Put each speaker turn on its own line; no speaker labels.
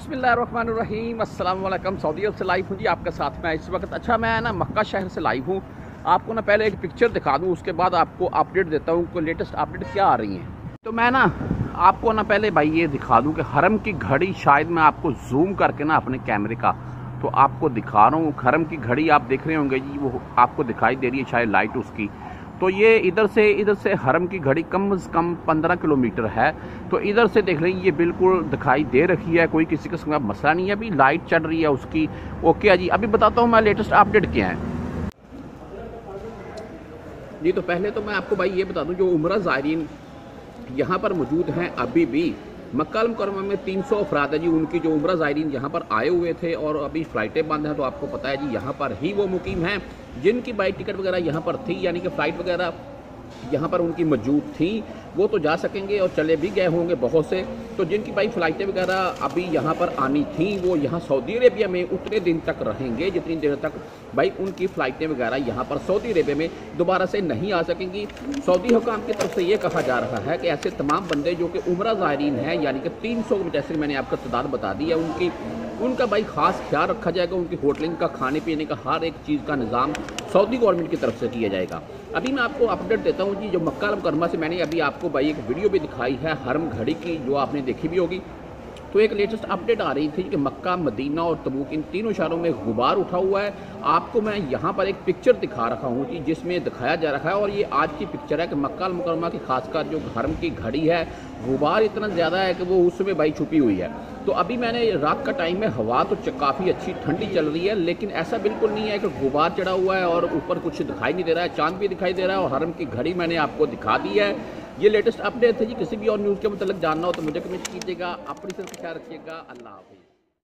बसमीम अल्लाम सऊदी अरब से लाइव हूँ जी आपके साथ में। इस वक्त अच्छा मैं ना मक्का शहर से लाइव हूँ। आपको ना पहले एक पिक्चर दिखा दूँ, उसके बाद आपको अपडेट देता हूँ लेटेस्ट अपडेट क्या आ रही हैं। तो मैं ना आपको ना पहले भाई ये दिखा दूँ कि हरम की घड़ी शायद मैं आपको जूम करके ना अपने कैमरे का तो आपको दिखा रहा हूँ। हरम की घड़ी आप देख रहे होंगे जी, वो आपको दिखाई दे रही है, शायद लाइट उसकी। तो ये इधर से इधर से हरम की घड़ी कम से कम पंद्रह किलोमीटर है। तो इधर से देख रहे हैं ये बिल्कुल दिखाई दे रखी है, कोई किसी किस्म का मसला नहीं है। अभी लाइट चल रही है उसकी। ओके जी, अभी बताता हूँ मैं लेटेस्ट अपडेट क्या है। जी तो पहले तो मैं आपको भाई ये बता दूँ, जो उम्र ज़ायरीन यहाँ पर मौजूद हैं अभी भी। मक्का मुकरमा में 300 अफराद है जी। उनकी जो उम्र ज़ायरीन यहाँ पर आए हुए थे और अभी फ़्लाइटें बंद हैं तो आपको पता है जी, यहाँ पर ही वो मुकीम हैं, जिनकी बाइक टिकट वगैरह यहाँ पर थी, यानी कि फ़्लाइट वगैरह यहाँ पर उनकी मौजूद थी, वो तो जा सकेंगे और चले भी गए होंगे बहुत से। तो जिनकी भाई फ़्लाइटें वगैरह अभी यहाँ पर आनी थी, वो यहाँ सऊदी अरेबिया में उतने दिन तक रहेंगे, जितनी देर तक भाई उनकी फ़्लाइटें वगैरह यहाँ पर सऊदी अरेबिया में दोबारा से नहीं आ सकेंगी। सऊदी हुकाम की तरफ़ से ये कहा जा रहा है कि ऐसे तमाम बंदे जो कि उम्र ज़ायरीन हैं, यानी कि तीन सौ जैसे मैंने आपका तदाद बता दी है उनकी उनका भाई ख़ास ख्याल रखा जाएगा, उनकी होटलिंग का, खाने पीने का, हर एक चीज़ का निज़ाम सऊदी गवर्नमेंट की तरफ़ से किया जाएगा। अभी मैं आपको अपडेट देता हूँ जी, जो मक्का मुकरमा से मैंने अभी आपको भाई एक वीडियो भी दिखाई है, हरम घड़ी की, जो आपने देखी भी होगी। तो एक लेटेस्ट अपडेट आ रही थी कि मक्का, मदीना और तबूक, इन तीनों शहरों में गुबार उठा हुआ है। आपको मैं यहाँ पर एक पिक्चर दिखा रखा हूँ कि जिसमें दिखाया जा रहा है और ये आज की पिक्चर है कि मक्का मुकरमा की खासकर जो हरम की घड़ी है गुबार इतना ज़्यादा है कि वो उसमें भाई छुपी हुई है। तो अभी मैंने रात का टाइम है हवा तो काफ़ी अच्छी ठंडी चल रही है, लेकिन ऐसा बिल्कुल नहीं है कि गुबार चढ़ा हुआ है और ऊपर कुछ दिखाई नहीं दे रहा है, चाँद भी दिखाई दे रहा है और हरम की घड़ी मैंने आपको दिखा दी है। ये लेटेस्ट अपडेट है जी, किसी भी और न्यूज़ के मतलब जानना हो तो मुझे कमेंट कीजिएगा, अपनी सिर्फ़ ख्याल रखिएगा, अल्लाह हाफिज़।